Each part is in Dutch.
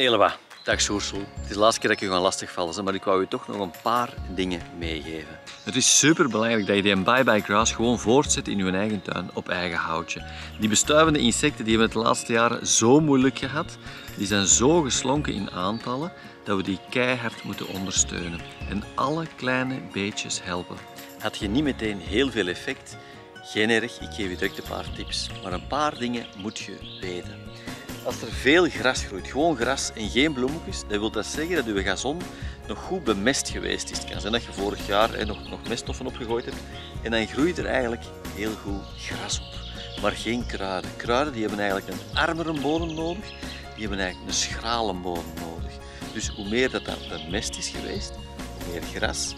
Eleva, dag Soersel. Het is de laatste keer dat ik je ga lastigvallen, maar ik wou je toch nog een paar dingen meegeven. Het is super belangrijk dat je die bye bye grass gewoon voortzet in je eigen tuin op eigen houtje. Die bestuivende insecten die hebben het de laatste jaren zo moeilijk gehad, die zijn zo geslonken in aantallen, dat we die keihard moeten ondersteunen. En alle kleine beetjes helpen. Had je niet meteen heel veel effect, geen erg, ik geef je direct een paar tips. Maar een paar dingen moet je weten. Als er veel gras groeit, gewoon gras en geen bloemetjes, dan wil dat zeggen dat uw gazon nog goed bemest geweest is. Het kan zijn dat je vorig jaar nog, nog meststoffen opgegooid hebt en dan groeit er eigenlijk heel goed gras op. Maar geen kruiden. Kruiden die hebben eigenlijk een armere bodem nodig, die hebben eigenlijk een schrale bodem nodig. Dus hoe meer dat, dat bemest is geweest, hoe meer gras,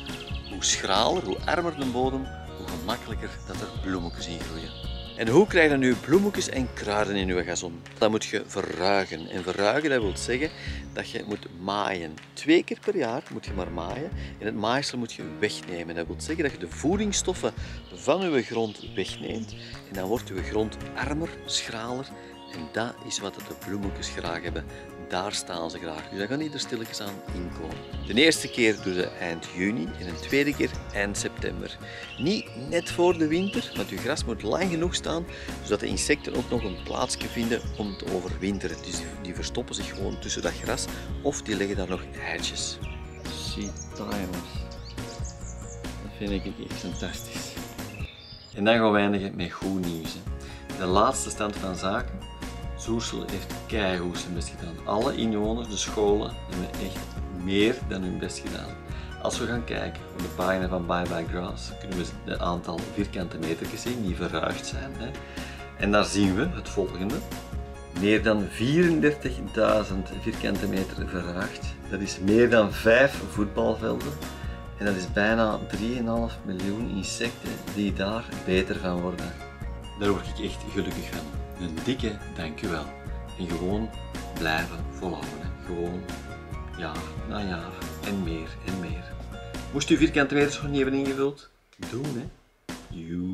hoe schraler, hoe armer de bodem, hoe gemakkelijker dat er bloemetjes in groeien. En hoe krijg je nu bloemetjes en kruiden in je gazon? Dat moet je verruigen. En verruigen dat wil zeggen dat je moet maaien. Twee keer per jaar moet je maar maaien. En het maaisel moet je wegnemen. Dat wil zeggen dat je de voedingsstoffen van je grond wegneemt. En dan wordt je grond armer, schraler. En dat is wat de bloemetjes graag hebben daar staan ze graag. Dus dan gaan die er stilletjes aan inkomen. De eerste keer doen ze eind juni en een tweede keer eind september. Niet net voor de winter, want je gras moet lang genoeg staan, zodat de insecten ook nog een plaatsje vinden om te overwinteren. Dus die verstoppen zich gewoon tussen dat gras of die leggen daar nog eitjes. Zie. Dat vind ik echt fantastisch. En dan gaan we eindigen met goed nieuws. De laatste stand van zaken Soersel heeft keigoed zijn best gedaan. Alle inwoners, de scholen, hebben echt meer dan hun best gedaan. Als we gaan kijken op de pagina van Bye Bye Grass, kunnen we het aantal vierkante meters zien die verruigd zijn. Hè. En daar zien we het volgende. Meer dan 34.000 vierkante meter verruigd. Dat is meer dan 5 voetbalvelden. En dat is bijna 3,5 miljoen insecten die daar beter van worden. Daar word ik echt gelukkig van een dikke dankjewel. En gewoon blijven volhouden. Gewoon jaar na jaar en meer en meer. Moest u vierkante meters nog niet hebben ingevuld? Doen hè. Joe.